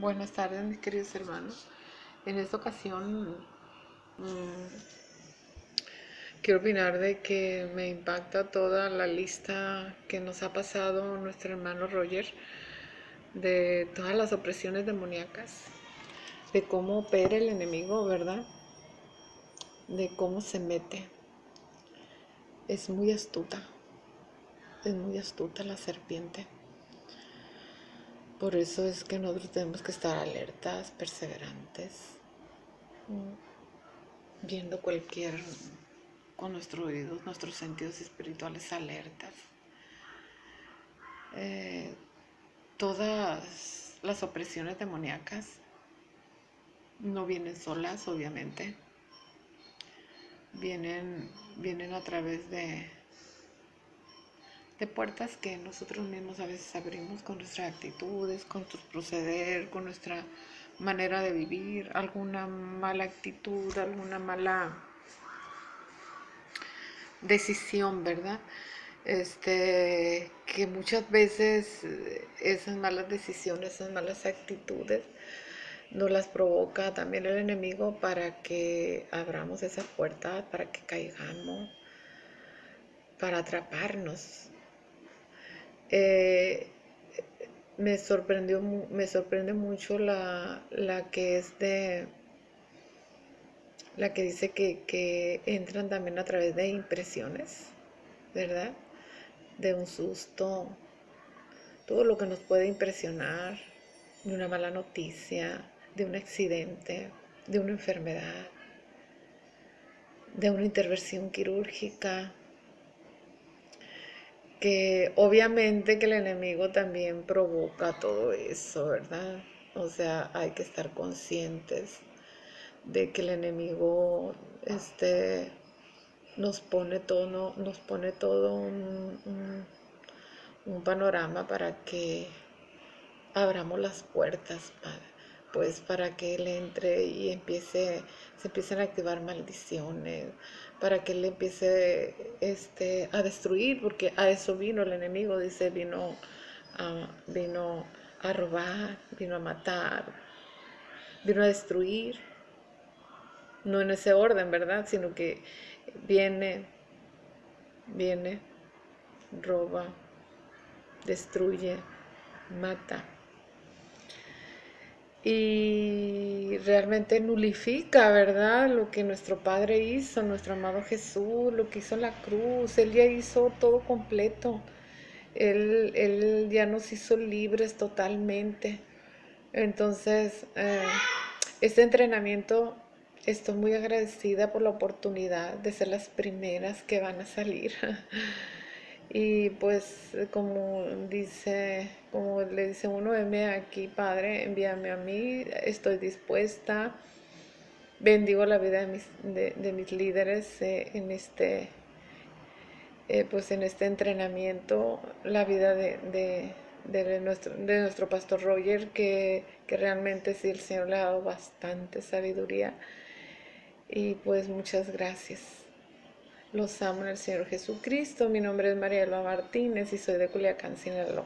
Buenas tardes, mis queridos hermanos. En esta ocasión mm, quiero opinar de que me impacta toda la lista que nos ha pasado nuestro hermano Roger de todas las opresiones demoníacas, de cómo opera el enemigo, ¿verdad? De cómo se mete. Es muy astuta, es muy astuta la serpiente. Por eso es que nosotros tenemos que estar alertas, perseverantes, mm, viendo cualquier, con nuestros oídos, nuestros sentidos espirituales alertas. Eh, todas las opresiones demoníacas no vienen solas, obviamente. Vienen, vienen a través de puertas que nosotros mismos a veces abrimos con nuestras actitudes, con nuestro proceder, con nuestra manera de vivir, alguna mala actitud, alguna mala decisión, ¿verdad? Este, que muchas veces esas malas decisiones, esas malas actitudes, nos las provoca también el enemigo para que abramos esa puerta, para que caigamos, para atraparnos eh, me sorprendió me sorprende mucho la, que es de la que dice que, entran también a través de impresiones, ¿verdad? De un susto, todo lo que nos puede impresionar, de una mala noticia, de un accidente, de una enfermedad, de una intervención quirúrgica, que obviamente que el enemigo también provoca todo eso, ¿verdad? O sea, hay que estar conscientes de que el enemigo este, nos pone todo, nos pone todo un, un, panorama para que abramos las puertas para, pues para que él entre y empiece, se empiecen a activar maldiciones, para que él empiece este, a destruir, porque a eso vino el enemigo, dice, vino vino a robar, vino a matar, vino a destruir, no en ese orden, ¿verdad? Sino que viene, viene, roba, destruye, mata y realmente nulifica, ¿verdad? Lo que nuestro Padre hizo, nuestro amado Jesús, lo que hizo en la cruz. Él ya hizo todo completo. Él, ya nos hizo libres totalmente. Entonces, eh, este entrenamiento, estoy muy agradecida por la oportunidad de ser las primeras que van a salir. Y pues como dice, como le dice uno, venme aquí, Padre, envíame a mí, estoy dispuesta. Bendigo la vida de mis, de, mis líderes eh, en este eh, pues en este entrenamiento, la vida de, de, nuestro, de nuestro pastor Roger, que, que realmente sí el Señor le ha dado bastante sabiduría. Y pues muchas gracias. Los amo en el Señor Jesucristo. Mi nombre es María Elba Martínez y soy de Culiacán, Sinaloa.